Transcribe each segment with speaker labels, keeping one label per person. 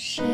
Speaker 1: Shit.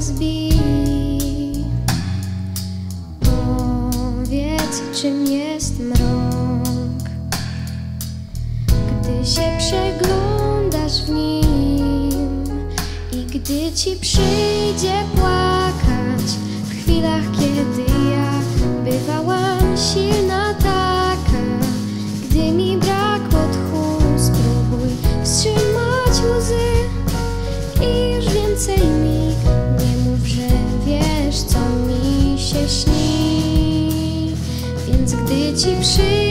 Speaker 1: nas. Powiedz, czym jest mrok, gdy się przeglądasz w nim i gdy ci przyjdzie płakać w chwilach, 情绪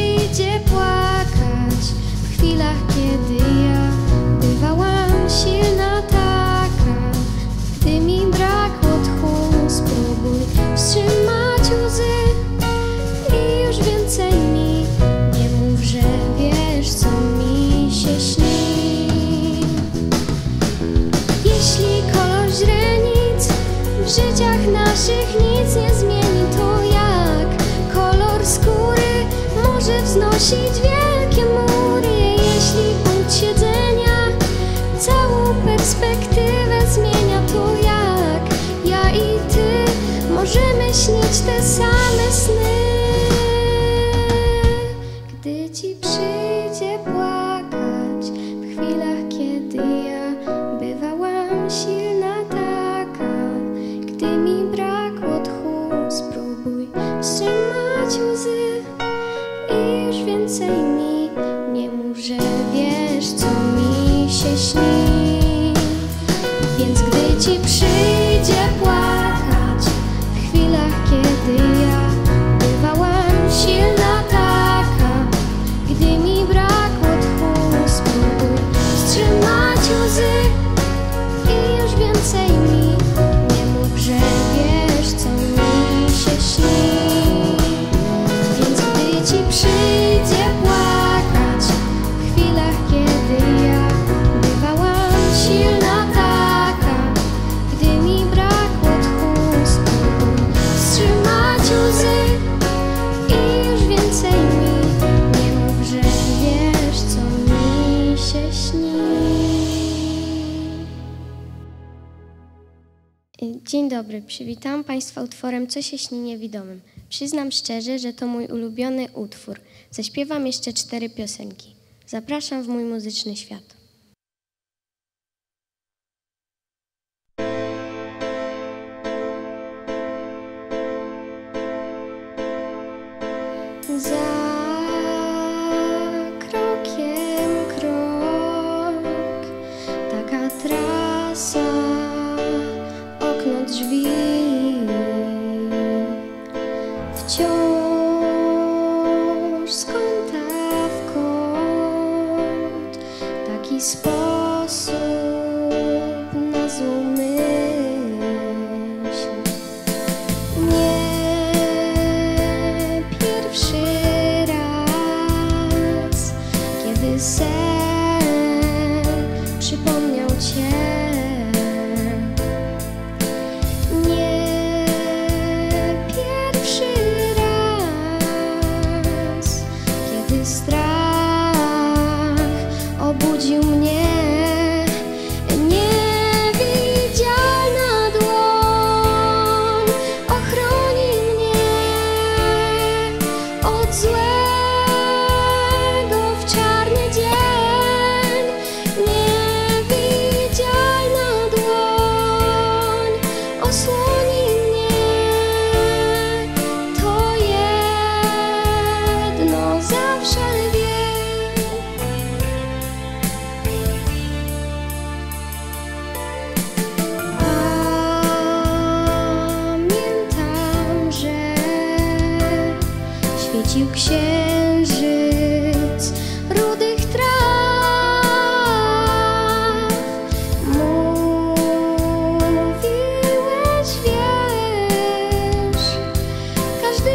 Speaker 1: Mensch nicht des Alles nicht. dobry, przywitałam Państwa utworem Co się śni niewidomym. Przyznam szczerze, że to mój ulubiony utwór. Zaśpiewam jeszcze cztery piosenki. Zapraszam w mój muzyczny świat.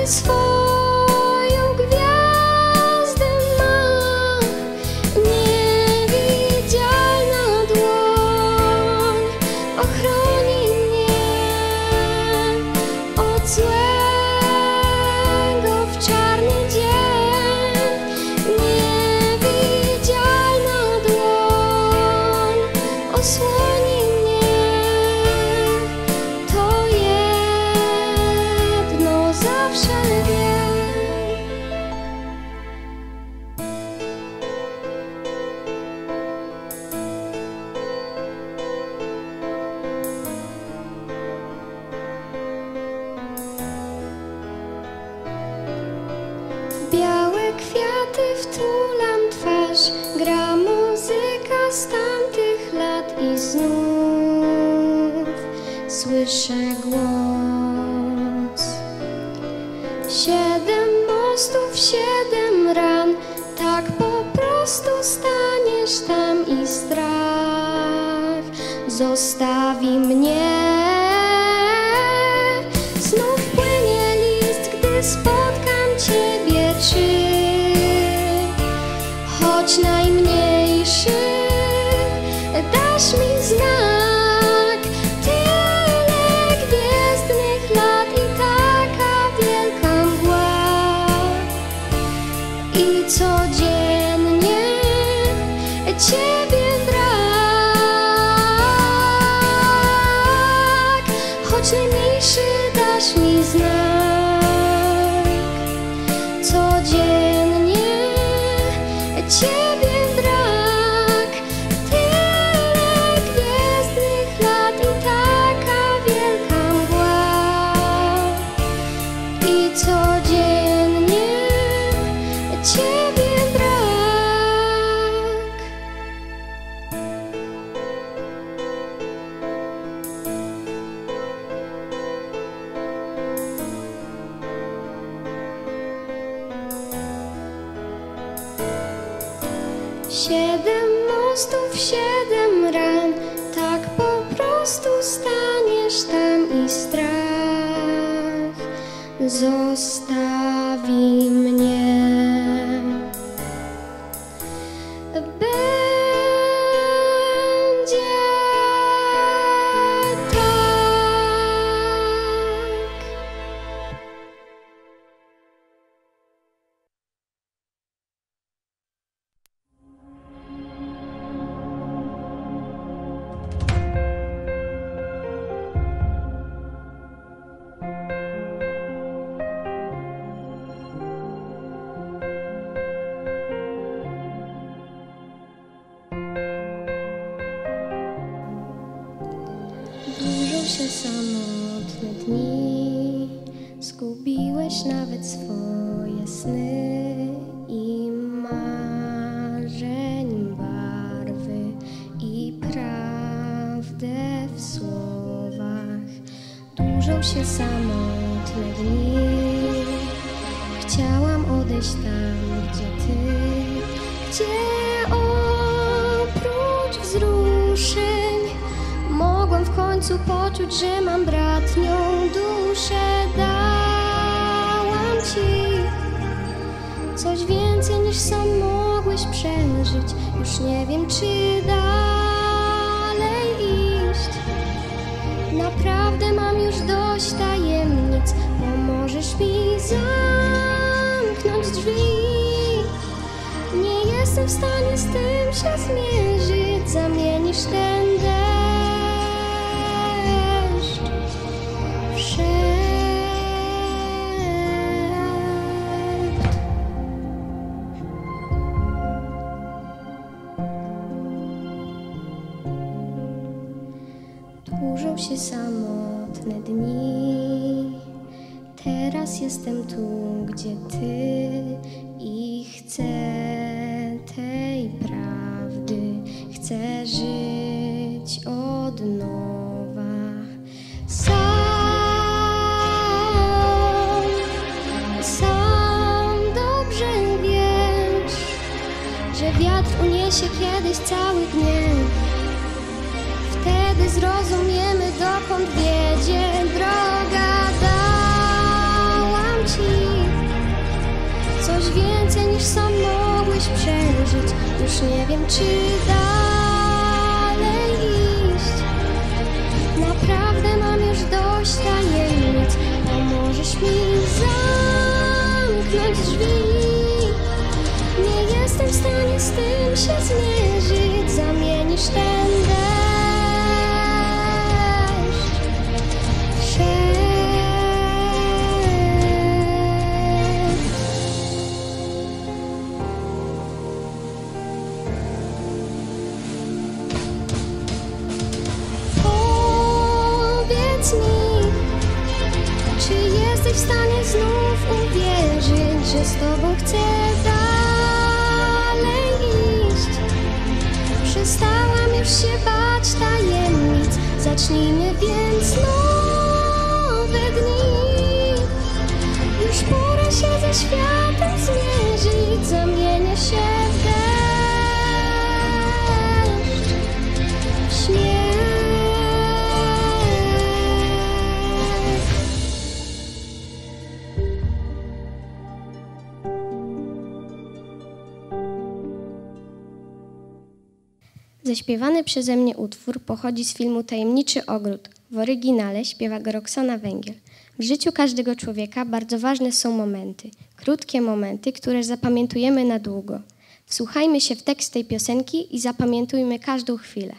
Speaker 1: is for słyszę głos. Siedem mostów, siedem ran, tak po prostu staniesz tam i strach zostawi mnie. Znów płynie list, gdy spotkam Ciebie, czy choć najmniejszy, się samotne dni, chciałam odejść tam, gdzie ty, gdzie oprócz wzruszeń Mogłam w końcu poczuć, że mam bratnią duszę. Dałam ci coś więcej niż sam mogłeś przeżyć. Już nie wiem, czy dalej Naprawdę mam już dość tajemnic. Pomożesz mi zamknąć drzwi. Nie jestem w stanie z tym się zmierzyć. Zamienisz ten deszcz jestem tu, gdzie ty i chcę tej prawdy. Chcę żyć od nowa. Już nie wiem, czy dalej iść. Naprawdę mam już dość tajemnic. Pomożesz mi zamknąć drzwi. Nie jestem w stanie z tym się zmierzyć. Zamienisz ten 寂寞。Zaśpiewany przeze mnie utwór pochodzi z filmu Tajemniczy Ogród. W oryginale śpiewa go Roxana Węgiel. W życiu każdego człowieka bardzo ważne są momenty, krótkie momenty, które zapamiętujemy na długo. Wsłuchajmy się w tekst tej piosenki i zapamiętujmy każdą chwilę.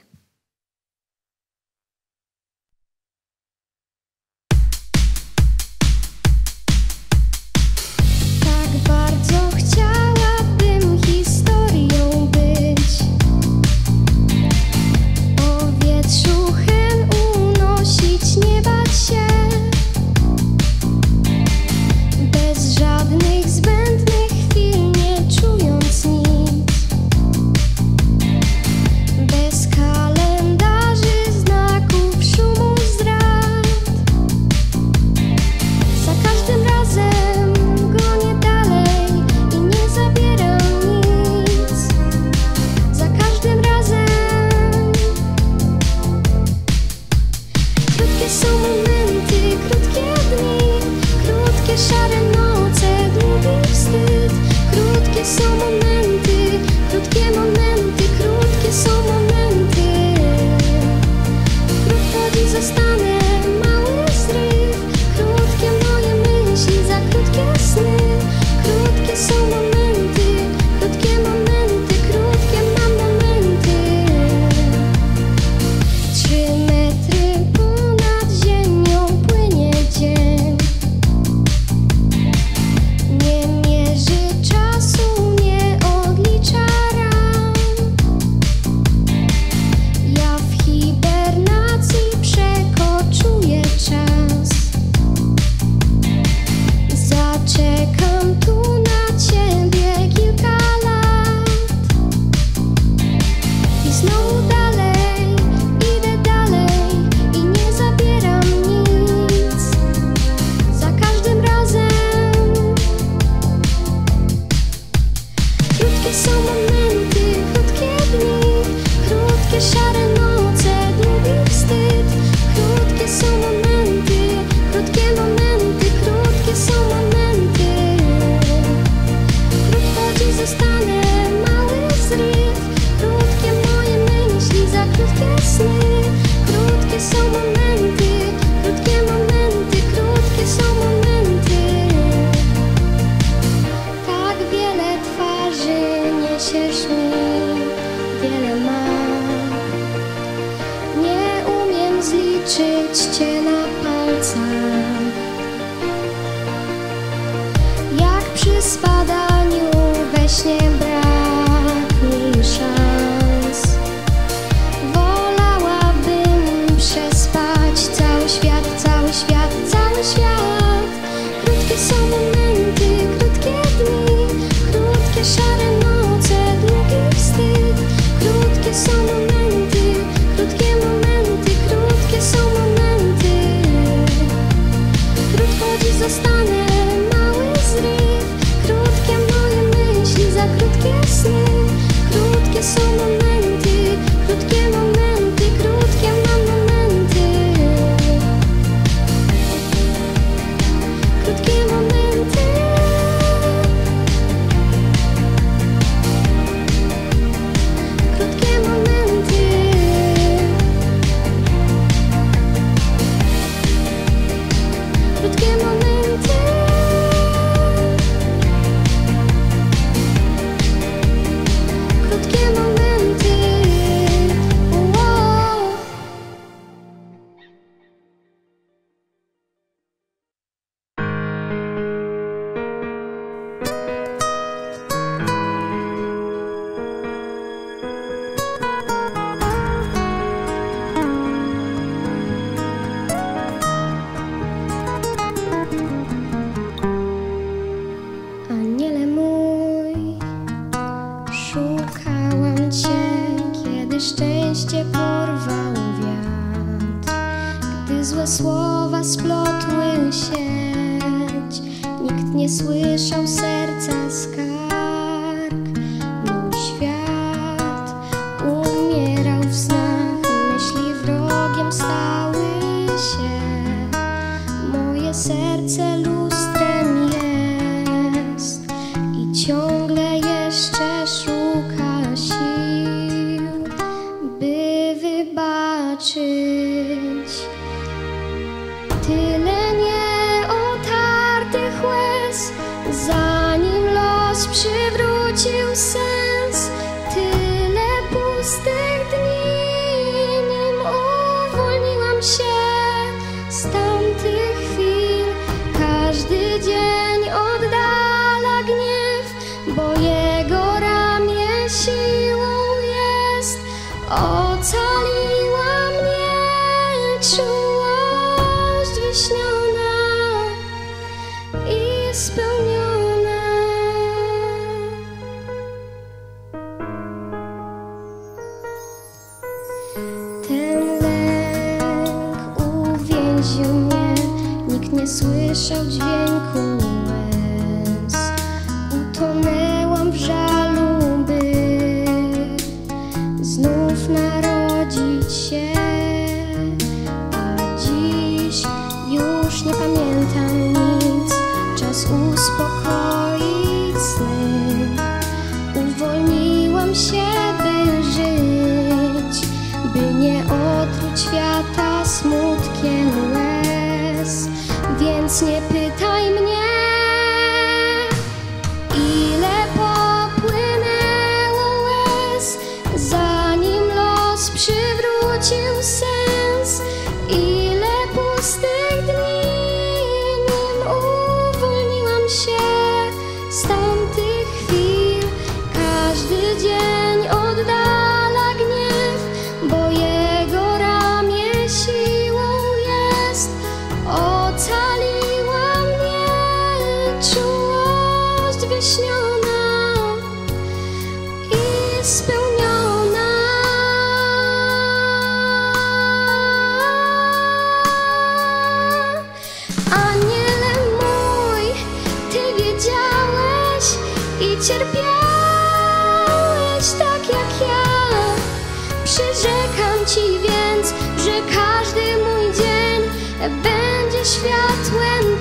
Speaker 1: światłem.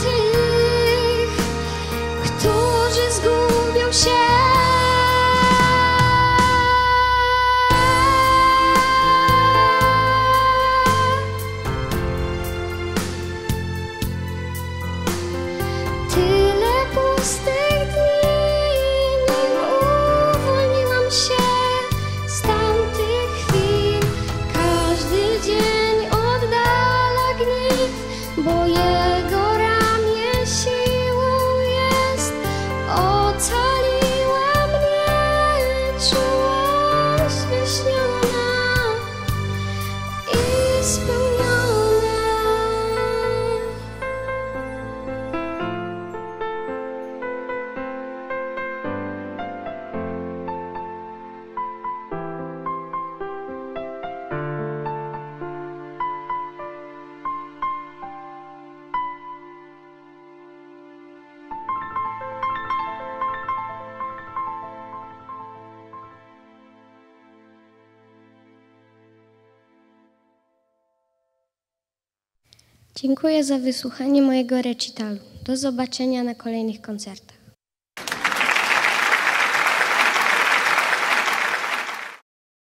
Speaker 1: Dziękuję za wysłuchanie mojego recitalu. Do zobaczenia na kolejnych koncertach.